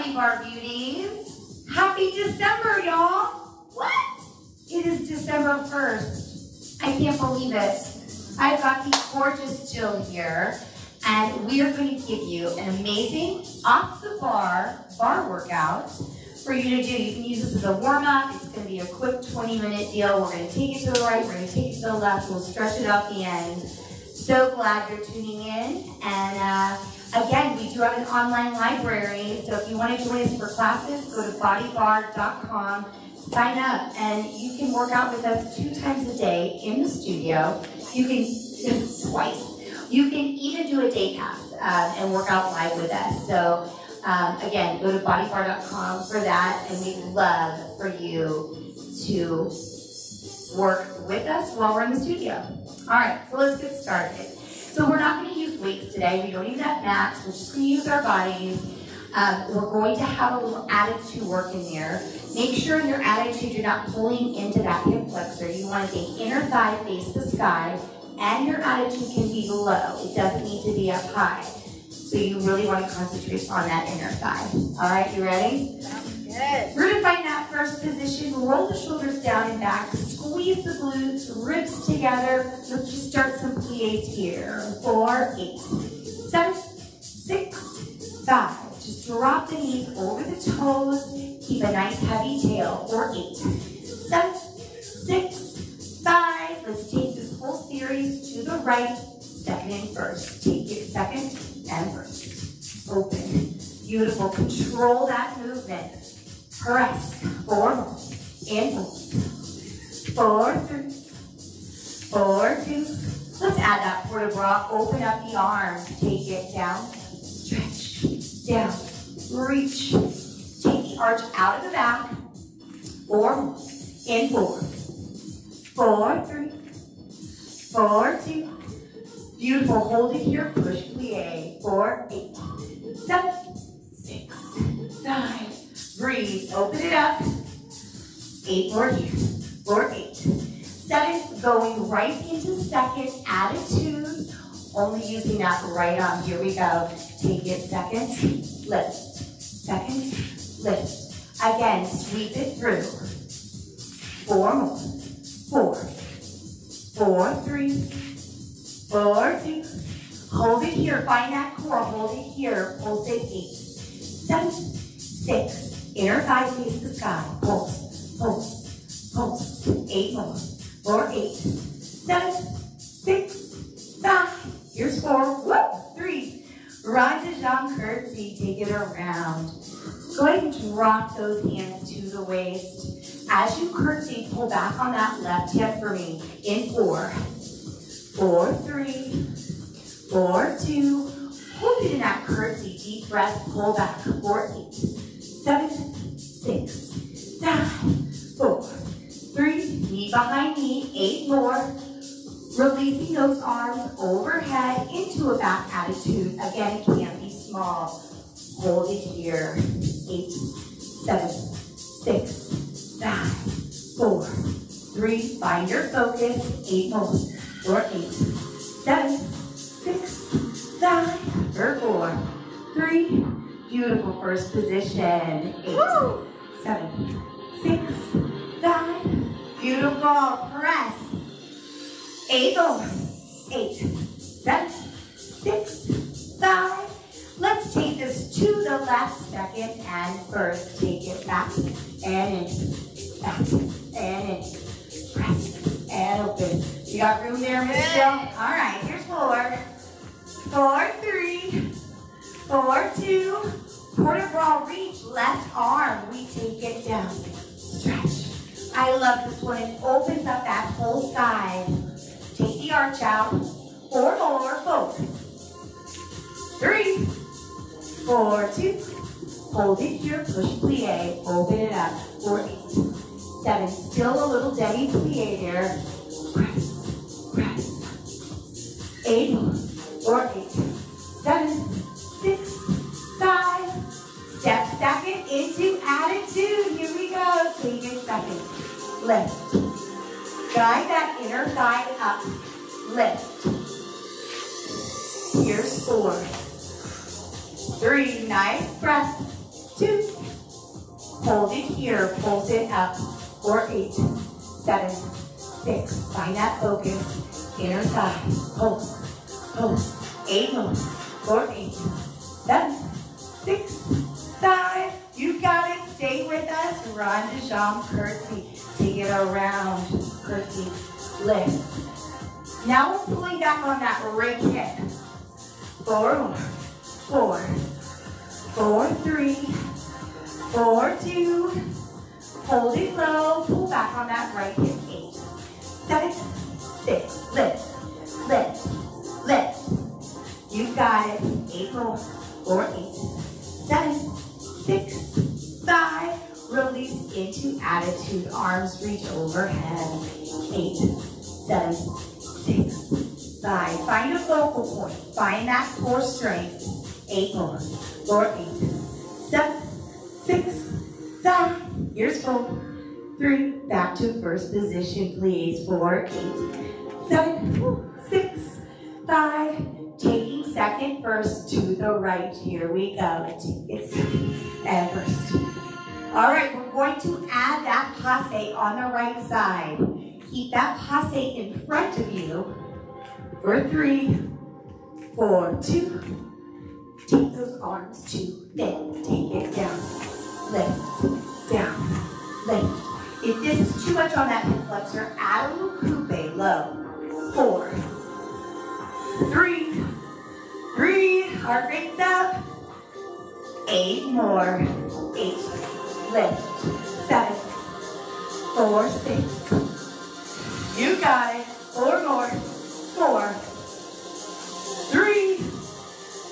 BodyBarre Beauties. Happy December, y'all. What? It is December 1st. I can't believe it. I've got the gorgeous Jill here, and we are going to give you an amazing off the barre workout for you to do. You can use this as a warm up. It's going to be a quick 20 minute deal. We're going to take it to the right, we're going to take it to the left, we'll stretch it out the end. So glad you're tuning in. And uh, again, we do have an online library. So if you want to join us for classes, go to bodybarre.com, sign up, and you can work out with us two times a day in the studio. You can, twice. You can even do a day pass uh, and work out live with us. So um, again, go to bodybarre.com for that, and we'd love for you to work with us while we're in the studio. All right, so let's get started. So we're not going to use weights today. We don't even that mats. We're just going to use our bodies. Um, we're going to have a little attitude work in there. Make sure in your attitude you're not pulling into that hip flexor. You want to inner thigh face the sky, and your attitude can be low. It doesn't need to be up high. So you really want to concentrate on that inner thigh. All right, you ready? Good. We're gonna find that first position. Roll the shoulders down and back. Squeeze the glutes, ribs together. Let's just start some plies here. Four, eight, seven, six, five. Just drop the knees over the toes. Keep a nice heavy tail. Four, eight, seven, six, five. Let's take this whole series to the right. Second and first. Take it second and first. Open. Beautiful. Control that movement. Press. Four more. Four. Four, three. Four, two. Let's add that vertebra. Open up the arms. Take it down. Stretch. Down. Reach. Take the arch out of the back. Four. In four. Four, three. Four, two. Beautiful. Hold it here. Push plie. Four, eight, seven, six, five. Breathe. Open it up. Eight more here. Four, eight. Seven. Going right into second attitude. Only using that right arm. Here we go. Take it second. Lift. Second. Lift. Again. Sweep it through. Four more. Four. Four, three. Four, two. Hold it here. Find that core. Hold it here. Pulsate eight. Seven, six. Inner thigh face the sky. Pulse, pulse, pulse. Eight more. Four, eight. Seven, six, five. Here's four. Whoop. Three. Jean curtsy. Take it around. Go ahead and drop those hands to the waist. As you curtsy, pull back on that left hip for me. In four four, three, four, two. Hold it in that curtsy. Deep breath. Pull back. Four, eight, seven, six, three. Behind me, Eight more. Releasing those arms overhead into a back attitude. Again, it can be small. Hold it here. Eight, seven, six, five, four, three. Find your focus. Eight more or eight, seven, six, five, or four, three. Beautiful first position. Eight, Woo. seven, six, five. Beautiful. Press. Eight more. Eight, seven, six, five. Let's take this to the left, second and first. Take it back and in, back and in. Press and open. You got room there, Miss Jill? All right, here's four. Four, three. Four, two. Port de reach, left arm. We take it down. Stretch. I love this one. It opens up that whole side. Take the arch out. Four more. Four. Three, four, two. Hold it here. Push plie. Open it up. Four, eight, seven. Still a little demi plie there. Press. Press. Eight. Six. Step second into Lift. Guide that inner thigh up. Lift. Here's four. Three. Nice breath. two. Hold it here, pulse it up. For eight, seven, six. Find that focus. Inner thigh, pulse, pulse. Eight more. For eight, seven, six, five. You got. Stay with us. To jump, curtsy. Take it around, curtsy, lift. Now we're pulling back on that right hip. Four, four, four, three, four, two. Hold it low. Pull back on that right hip. Eight, seven, six. Lift, lift, lift. You got it. Eight more. Four, eight, seven, six, five. Release into attitude. Arms reach overhead. Eight, seven, six, five. Find a focal point. Find that core strength. Eight more. Four, eight, seven, six, five. Here's four, three. Back to first position, please. Four, eight, seven, six, five. Taking second first to the right. Here we go. Take it second and first. All right, we're going to add that passe on the right side. Keep that passe in front of you for three, four, two. Take those arms to lift. Take it down. Lift, down, lift. If this is too much on that hip flexor, add a little coupe low. Four, three, breathe, heart rate's up. Eight more. Eight, lift, seven, four, six, you got it. Four more. Four. Three.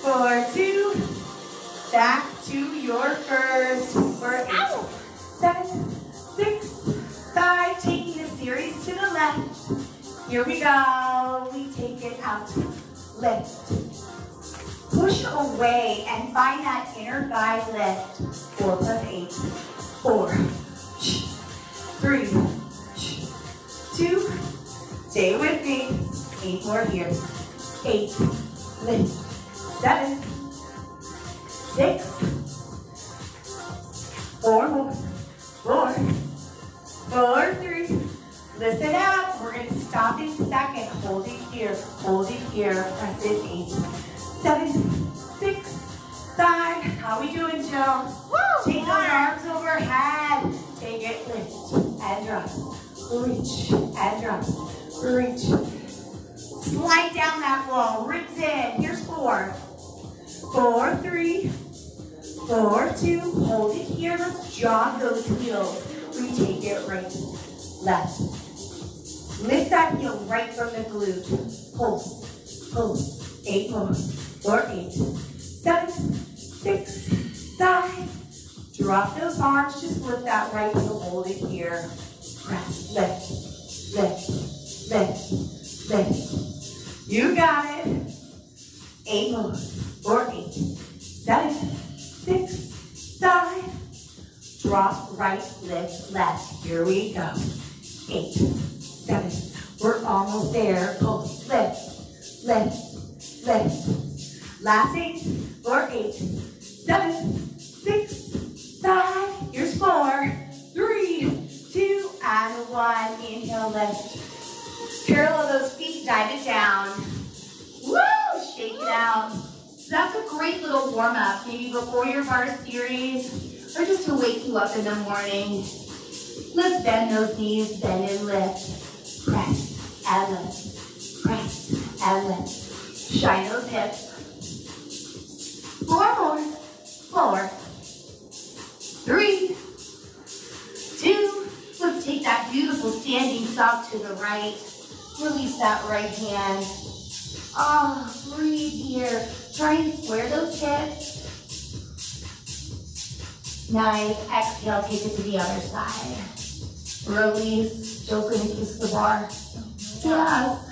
Four, two. Back to your first. For eight. Seven. Six. Five. Taking the series to the left. Here we go. We take it out. Lift. Push away and find that inner thigh lift. Four plus eight. Four. Three. Two, stay with me, eight more here, eight, lift, seven, six, four more, four, four, three, listen up, we're gonna stop in second, hold it here, hold it here, press it, eight, reach, and drop, reach. Slide down that wall, ribs in. Here's four. Four, three, four, two. Hold it here. Let's jog those heels. We take it right, left. Lift that heel right from the glute. Pulse, pulse. Eight more. Four, eight, seven, six, five. Drop those arms. Just lift that right heel. Hold it here press, lift, lift, lift, lift. You got it. Eight more, four, eight, seven, six, five. Drop, right, lift, left. Here we go. Eight, seven, we're almost there. Pulse, lift, lift, lift. Last eight, four, eight, seven, So that's a great little warm up, maybe before your barre series, or just to wake you up in the morning. Let's bend those knees, bend and lift. Press and lift. Press and lift. Shine those hips. Four more. Four. Three. Two. Let's take that beautiful standing sock to the right. Release that right hand. Oh, breathe here. Try and square those hips. Nice. Exhale, take it to the other side. Release. Jill's gonna kiss the barre. Yes.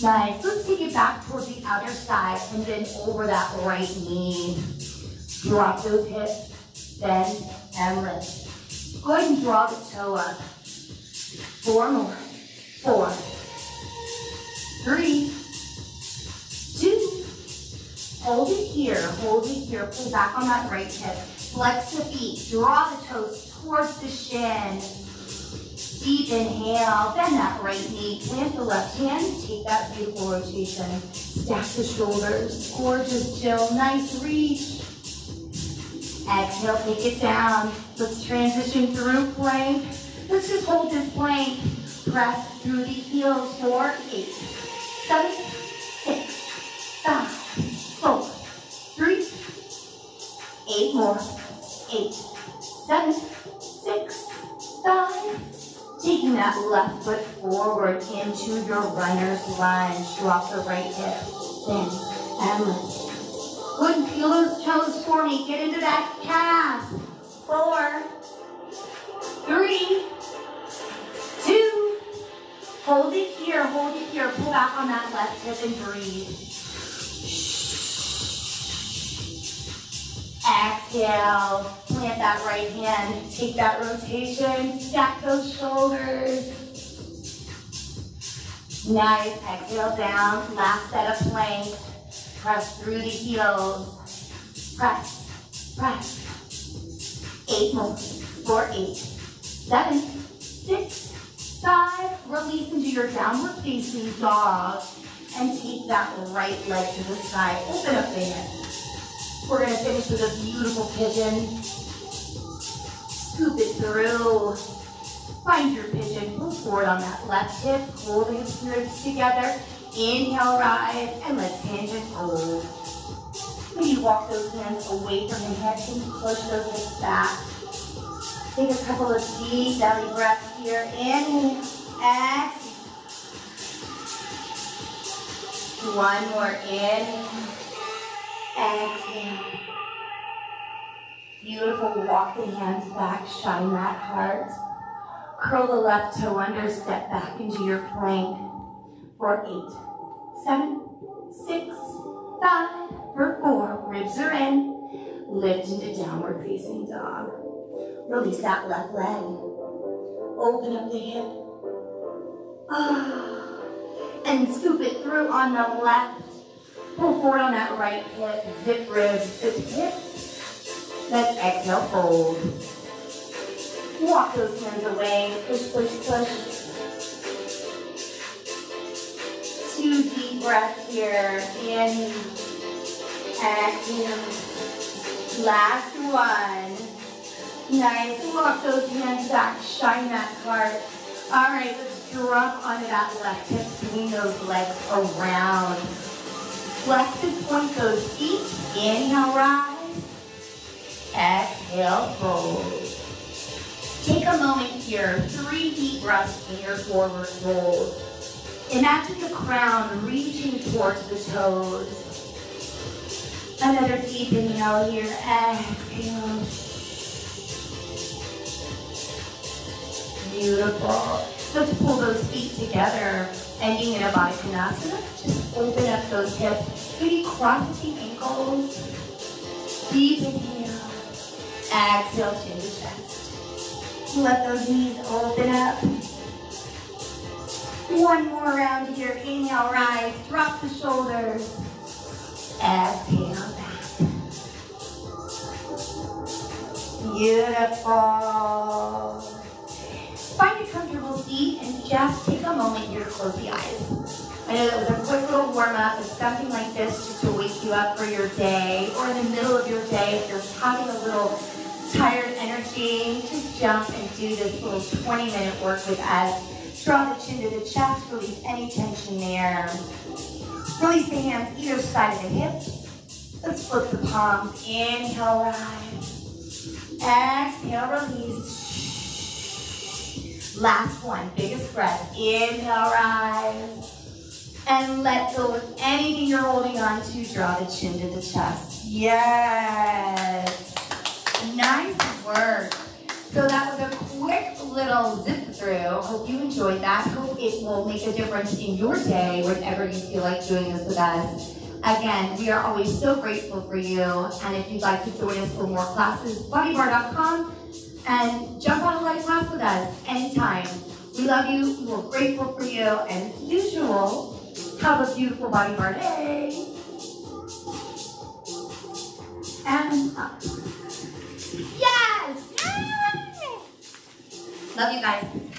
Nice. Let's take it back towards the other side and then over that right knee. Drop those hips. Bend and lift. Go ahead and draw the toe up. Four more. Four. Three. Hold it here, hold it here, pull back on that right hip. Flex the feet, draw the toes towards the shin. Deep inhale, bend that right knee, plant the left hand, take that beautiful rotation. Stack the shoulders, gorgeous Jill, nice reach. Exhale, take it down. Let's transition through plank. Let's just hold this plank. Press through the heels for eight, seven, six, five, eight more, eight, seven, six, five, Taking that left foot forward into your runner's lunge. Drop the right hip. Bend and lift. Good. Feel those toes for me. Get into that calf. Four, three, two. Hold it here. Hold it here. Pull back on that left hip and breathe. Exhale, plant that right hand, take that rotation, stack those shoulders. Nice, exhale down, last set of plank. Press through the heels. Press, press. Eight more, four, eight, seven, six, five. Release into your downward facing dog and take that right leg to the side. Open up the hip. We're gonna finish with a beautiful pigeon. Scoop it through. Find your pigeon, move forward on that left hip, pull the hips ribs together. Inhale, rise, and let's hinge and fold. Maybe walk those hands away from the hips and push those hips back. Take a couple of deep belly breaths here. Inhale, exhale. One more inhale. Beautiful. Walk the hands back. Shine that heart. Curl the left toe under. Step back into your plank for eight, seven, six, five, for four. Ribs are in. Lift into downward facing dog. Release that left leg. Open up the hip. Ah. And scoop it through on the left. Pull forward on that right hip. Zip ribs, zip hips. Let's exhale, fold. Walk those hands away. Push, push, push. Two deep breaths here. In. Exhale. Last one. Nice. Walk those hands back. Shine that heart. All right, let's drop onto that left hip. Swing those legs around. Flex and point those feet. Inhale, rise. Exhale, fold. Take a moment here. Three deep breaths in your forward fold. Imagine the crown reaching towards the toes. Another deep inhale here. Exhale. Beautiful. Let's pull those feet together, ending in a Konasana. Just open up those hips. Maybe cross the ankles. Deep inhale. Exhale, chin to chest. Let those knees open up. One more round here. Inhale, rise. Drop the shoulders. Exhale back. Beautiful. Find a comfortable seat and just take a moment here to close the eyes. I know that was a quick little warm up. It's something like this just to wake you up for your day or in the middle of your day if you're having a little tired energy, just jump and do this little 20 minute work with us. Draw the chin to the chest, release any tension there. Release the hands either side of the hips. Let's flip the palms. Inhale, rise. Exhale, release. Last one, biggest breath. Inhale, rise. And let go of anything you're holding on to. Draw the chin to the chest. Yes. Nice work. So that was a quick little zip through. Hope you enjoyed that. Hope it will make a difference in your day whenever you feel like doing this with us. Again, we are always so grateful for you. And if you'd like to join us for more classes, bodybarre.com and jump on a live class with us anytime. We love you. We're grateful for you. And as usual, have a beautiful BodyBarre day. Up. Love you guys.